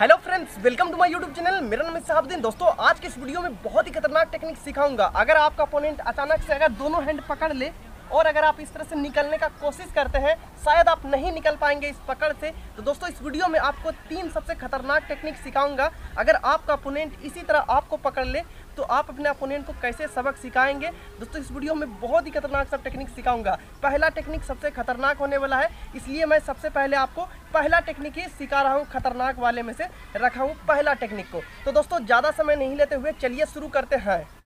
Hello friends welcome to my YouTube channel मेरा नाम साहब साहबुद्दीन दोस्तों, आज के इस वीडियो में बहुत ही खतरनाक टेक्निक सिखाऊँगा। अगर आपका अपोनेंट अचानक से अगर दोनों हैंड पकड़ ले और अगर आप इस तरह से निकलने का कोशिश करते हैं, शायद आप नहीं निकल पाएँगे इस पकड़ से। तो दोस्तों, इस वीडियो में आपको तीन सबसे खतरनाक टेक्निक सिखाऊँगा। अगर आपका अपोनेंट इसी तरह आपको पकड़ ले तो आप अपने अपोनेंट को कैसे सबक सिखाएँगे? दोस्तों, इस वीडियो में बहुत ही खतरनाक सब टेक्निक सिखाऊँगा। पहला टेक्निक सबसे खतरनाक होने वाला है, इसलिए मैं सबसे पहले आपको पहला टेक्निक ही सिखा रहा हूँ खतरनाक वाले में से, रखा हूँ पहला टेक्निक को। तो दोस्तों, ज़्यादा समय नहीं लेते हुए चलिए शुरू करते हैं।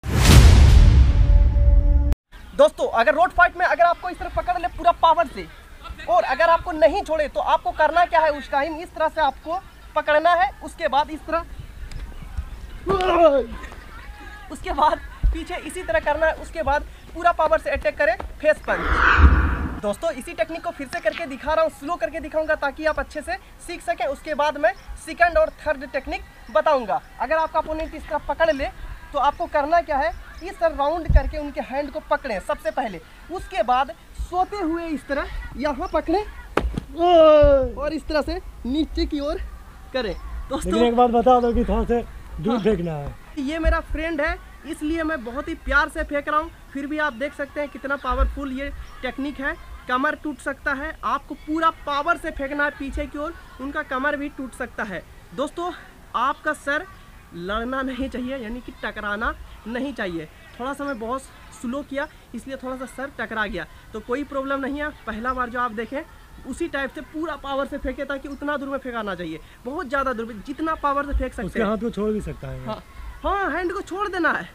दोस्तों, अगर रोड फाइट में अगर आपको इस तरह पकड़ ले पूरा पावर से, और अगर आपको नहीं छोड़े तो आपको करना क्या है? उस टाइम इस तरह से आपको पकड़ना है। उसके बाद इस तरह उसके बाद पीछे इसी तरह करना है। उसके बाद पूरा पावर से अटैक करें फेस पंच दोस्तों, इसी टेक्निक को फिर से करके दिखा रहा हूँ स्लो करके दिखाऊँगा ताकि आप अच्छे से सीख सकें। उसके बाद मैं सेकंड और थर्ड टेक्निक बताऊँगा। अगर आपका अपोनेंट इस तरह पकड़ ले तो आपको करना क्या है? इस राउंड करके उनके हैंड को पकड़ें सबसे पहले। उसके बाद सोते हुए इस तरह यहाँ पकड़ें। और इस तरह से नीचे की ओर करें। दोस्तों एक बात बता दो कि थोड़ा से दूर फेंकना है। ये मेरा फ्रेंड है इसलिए मैं बहुत ही प्यार से फेंक रहा हूँ। फिर भी आप देख सकते हैं कितना पावरफुल ये टेक्निक है। कमर टूट सकता है आपको पूरा पावर से फेंकना है पीछे की ओर। उनका कमर भी टूट सकता है। दोस्तों आपका सर लड़ना नहीं चाहिए यानी कि टकराना। नहीं चाहिए। थोड़ा सा मैं बहुत स्लो किया इसलिए थोड़ा सा सर टकरा गया। तो कोई प्रॉब्लम नहीं है। पहला बार जो आप देखें उसी टाइप से पूरा पावर से फेंके ताकि उतना दूर में फेंकाना चाहिए। बहुत ज़्यादा दूर में जितना पावर से फेंक सकते उसके हैं। हाथ को छोड़ भी सकता है। हाँ। हाँ हैंड को छोड़ देना है।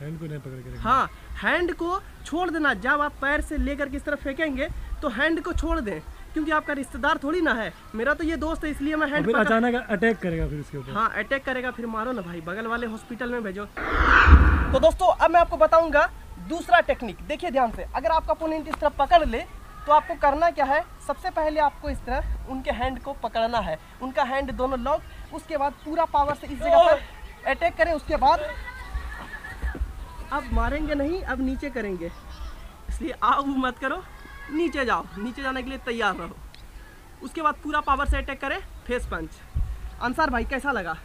हैंड को नहीं पकड़ के हाँ हैंड को छोड़ देना। जब आप पैर से लेकर किस तरफ़ फेंकेंगे तो हैंड को छोड़ दें। क्योंकि आपका रिश्तेदार थोड़ी ना है। मेरा तो ये दोस्त है इसलिए मैं हैंड अचानक अटैक करेगा फिर उसके ऊपर। हाँ अटैक करेगा फिर मारो ना भाई। बगल वाले हॉस्पिटल में भेजो। तो दोस्तों अब मैं आपको बताऊँगा दूसरा टेक्निक देखिए ध्यान से अगर आपका अपोनेंट इस तरह पकड़ ले तो आपको करना क्या है? सबसे पहले आपको इस तरह उनके हैंड को पकड़ना है। उनका हैंड दोनों लॉक उसके बाद पूरा पावर से इस जगह पर अटैक करें उसके बाद अब मारेंगे नहीं अब नीचे करेंगे। इसलिए आओ मत करो। नीचे जाओ नीचे जाने के लिए तैयार रहो। उसके बाद पूरा पावर से अटैक करें फेस पंच अंसार भाई कैसा लगा?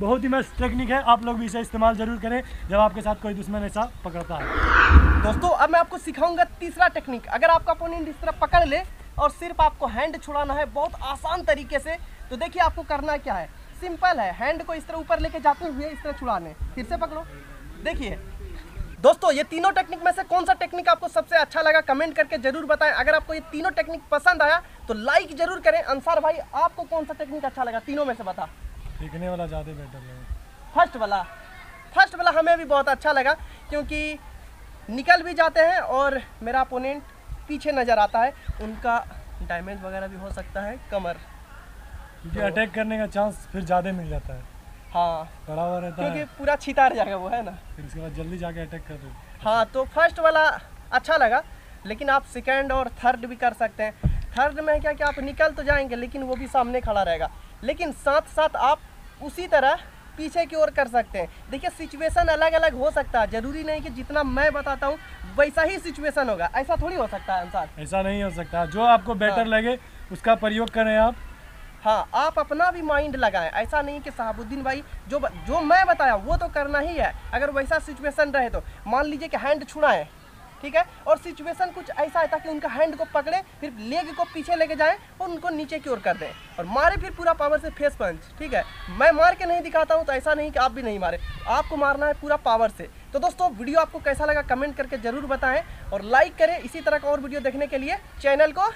बहुत ही मस्त टेक्निक है आप लोग भी इसे इस्तेमाल ज़रूर करें जब आपके साथ कोई दुश्मन ऐसा पकड़ता है। दोस्तों अब मैं आपको सिखाऊँगा तीसरा टेक्निक अगर आपका अपोनेंट इस तरह पकड़ ले और सिर्फ़ आपको हैंड छुड़ाना है बहुत आसान तरीके से तो देखिए आपको करना क्या है। सिंपल है हैंड को इस तरह ऊपर लेके जाते हुए इस तरह छुड़ाने। फिर से पकड़ो। देखिए दोस्तों ये तीनों टेक्निक में से कौन सा टेक्निक आपको सबसे अच्छा लगा? कमेंट करके ज़रूर बताएँ। अगर आपको ये तीनों टेक्निक पसंद आया तो लाइक ज़रूर करें। अंसार भाई आपको कौन सा टेक्निक अच्छा लगा? तीनों में से बता। फेंकने वाला ज़्यादा बेटर लगा फ़र्स्ट वाला। फ़र्स्ट वाला हमें भी बहुत अच्छा लगा क्योंकि निकल भी जाते हैं और मेरा अपोनेंट पीछे नज़र आता है। उनका डैमेज वगैरह भी हो सकता है कमर। क्योंकि अटैक करने का चांस फिर ज़्यादा मिल जाता है। हाँ। पड़ा हुआ रहता क्योंकि पूरा छितार जाएगा वो है ना? फिर उसके बाद जल्दी जाके अटैक कर दो। हाँ तो फ़र्स्ट वाला अच्छा लगा लेकिन आप सेकंड और थर्ड भी कर सकते हैं। थर्ड में क्या कि आप निकल तो जाएँगे लेकिन वो भी सामने खड़ा रहेगा। लेकिन साथ साथ आप उसी तरह पीछे की ओर कर सकते हैं। देखिए सिचुएशन अलग अलग हो सकता है। ज़रूरी नहीं कि जितना मैं बताता हूँ वैसा ही सिचुएशन होगा। ऐसा थोड़ी हो सकता है अंसार ऐसा नहीं हो सकता। जो आपको बेटर हाँ। लगे उसका प्रयोग करें आप। हाँ आप अपना भी माइंड लगाएँ। ऐसा नहीं कि साहबुद्दीन भाई, जो जो मैं बताया, वो तो करना ही है। अगर वैसा सिचुएशन रहे तो। मान लीजिए कि हैंड छुड़ाएँ, ठीक है? और सिचुएशन कुछ ऐसा है ताकि उनका हैंड को पकड़े, फिर लेग को पीछे लेके जाएँ और उनको नीचे की ओर कर दें। और मारे फिर पूरा पावर से फेस पंच ठीक है? मैं मार के नहीं दिखाता हूँ तो ऐसा नहीं कि आप भी नहीं मारे। आपको मारना है पूरा पावर से। तो दोस्तों वीडियो आपको कैसा लगा कमेंट करके ज़रूर बताएँ। और लाइक करें इसी तरह का और वीडियो देखने के लिए। चैनल को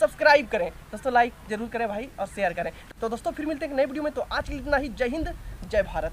सब्सक्राइब करें। दोस्तों लाइक ज़रूर करें भाई और शेयर करें। तो दोस्तों, फिर मिलते हैं नई वीडियो में। तो आज के लिए इतना ही। जय हिंद, जय भारत।